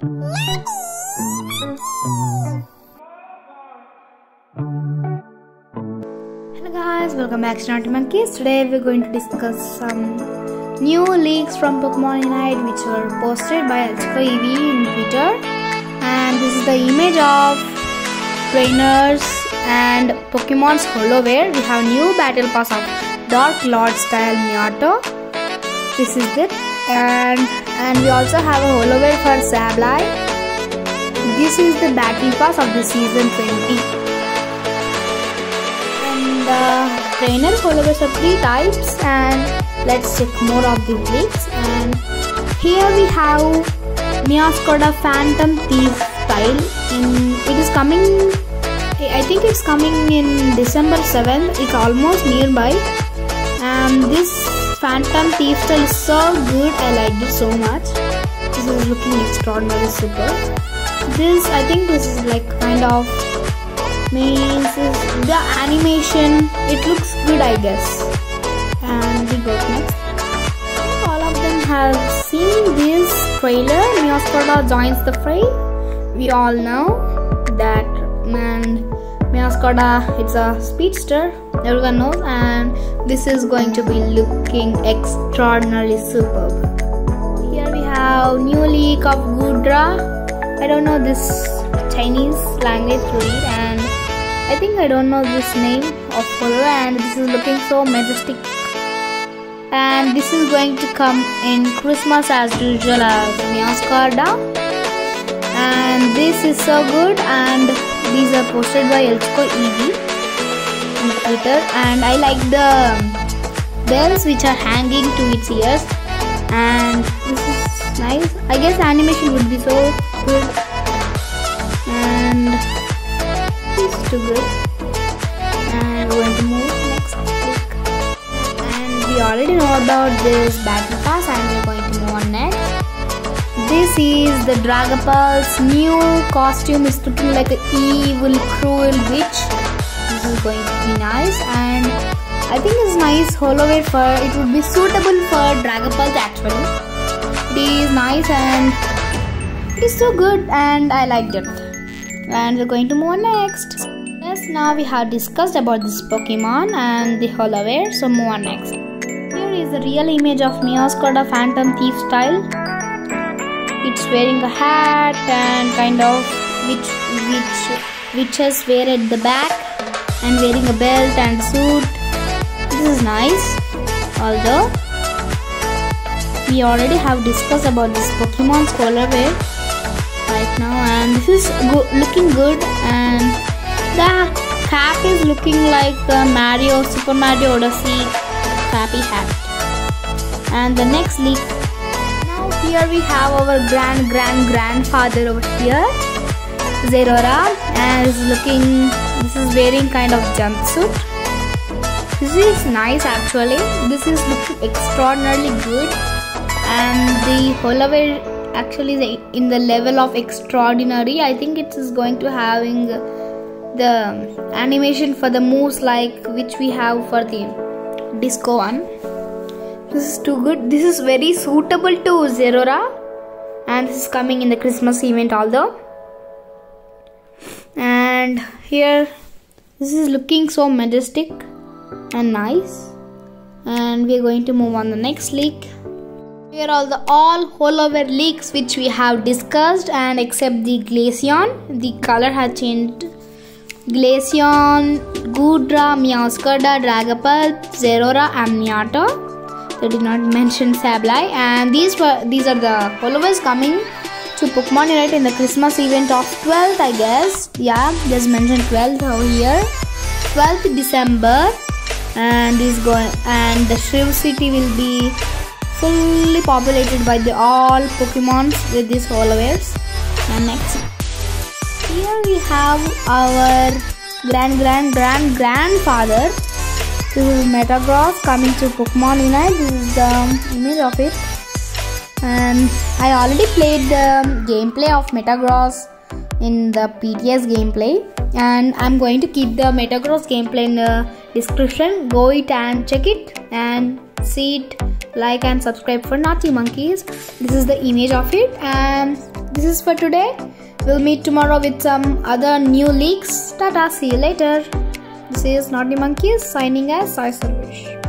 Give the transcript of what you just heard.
Hello guys, welcome back to Naughty Monkeys. Today we're going to discuss some new leaks from Pokemon Unite which were posted by ElChicoEevee in Twitter. And this is the image of trainers and Pokemon's Holowear. We have new battle pass of Dark Lord style Miato. This is it. And and we also have a Holowear for Sableye. This is the battle pass of the season 20 and uh, trainer followers are three types and let's check more of the leaks and here we have Meowscarada Phantom Thief style in it is coming I think it's coming in December 7th it's almost nearby. And this Phantom Thief style is so good. I like it so much. This is looking extraordinary super. This I think this is like kind of means the animation. It looks good I guess. And we go next. All of them have seen this trailer. Meowscarada joins the fray. We all know that man It's a speedster everyone knows and this is going to be looking extraordinarily superb. Here we have new leak of Goodra I don't know this Chinese language read and I think I don't know this name of follower and this is looking so majestic. And this is going to come in Christmas as usual as Meowscarada and this is so good and these are posted by ElChicoEevee on Twitter and I like the bells which are hanging to its ears. And this is nice. I guess animation would be so good. And it's too good. And we're going to move next click and we already know about this battle pass and we're going this is the Dragapult's new costume. Is looking like an evil cruel witch. This is going to be nice and I think it's nice holowear for it would be suitable for Dragapult actually. It is nice and it is so good and I liked it. And we're going to move on next. Yes now we have discussed about this pokemon and the holowear so move on next. Here is the real image of Meowscarada phantom thief style it's wearing a hat and kind of which which witches wear at the back and wearing a belt and suit. This is nice although we already have discussed about this pokemon's holowear right now and this is go looking good and the cap is looking like the Mario Super Mario Odyssey cappy hat. And the next leak here we have our grand grand grandfather over here Zeraora and is looking this is wearing kind of jumpsuit. This is nice actually. This is looking extraordinarily good. And the holowear actually in the level of extraordinary i think it is going to having the animation for the moves like which we have for the disco one this is too good this is very suitable to Zeraora. and this is coming in the christmas event although and here this is looking so majestic and nice and we're going to move on the next leak here are the all holowear leaks which we have discussed and except the Glaceon, the color has changed. Glaceon, Goodra, Meowscarada, Dragapult, Zeraora and Miato. They did not mention Sableye and these were these are the followers coming to Pokemon Unite in the Christmas event of 12th I guess. Yeah, just mentioned 12th over here. 12th December and is going and the Shriv City will be fully populated by the all Pokemons with these followers And next, here we have our grand grand grand grandfather. This is Metagross coming to Pokemon Unite. This is the image of it. And I already played the gameplay of Metagross in the PTS gameplay. And I'm going to keep the Metagross gameplay in the description. Go it and check it and see it like and subscribe for naughty monkeys this is the image of it and this is for today. We'll meet tomorrow with some other new leaks. Tata, see you later. This is Naughty Monkeys signing as Sai Sarvesh.